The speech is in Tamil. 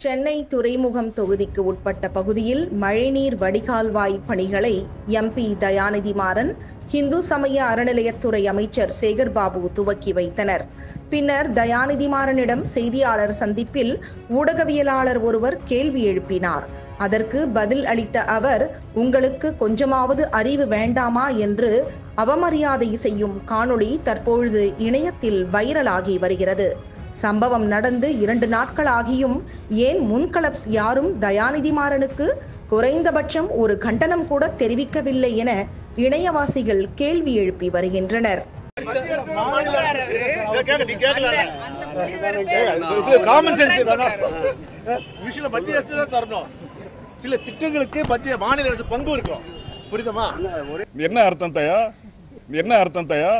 சென்னை துறைமுகம் தொகுதிக்கு உட்பட்ட பகுதியில் மழைநீர் வடிகால்வாய் பணிகளை எம்பி தயாநிதி மாறன் இந்து சமய அறநிலையத்துறை அமைச்சர் சேகர்பாபு துவக்கி வைத்தனர். பின்னர் தயாநிதி மாறனிடம் செய்தியாளர் சந்திப்பில் ஊடகவியலாளர் ஒருவர் கேள்வி எழுப்பினார். அதற்கு பதில் அளித்த அவர் உங்களுக்கு கொஞ்சமாவது அறிவு வேண்டாமா? என்று அவமரியாதை செய்யும் காணொளி தற்பொழுது இணையத்தில் வைரலாகி வருகிறது. சம்பவம் நடந்து இரண்டு நாட்களாகியும் ஏன் முன்களப்ஸ் யாரும் தயாநிதி மாறனுக்கு குறைந்தபட்சம் ஒரு கண்டனம் கூட தெரிவிக்கவில்லை என இணையவாசிகள் கேள்வி எழுப்பி வருகின்றனர். சில திட்டங்களுக்கு மத்திய மாநில அரசு பங்கு இருக்கும். புரியுதமா? என்ன அர்த்தம் தயா? என்ன அர்த்தம் தயா?